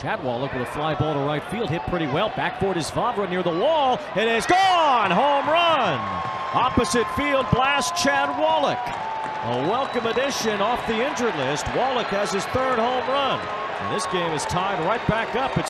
Chad Wallach with a fly ball to right field, hit pretty well. Backboard is Vavra near the wall. It is gone! Home run! Opposite field blast Chad Wallach. A welcome addition off the injured list. Wallach has his third home run. And this game is tied right back up. It's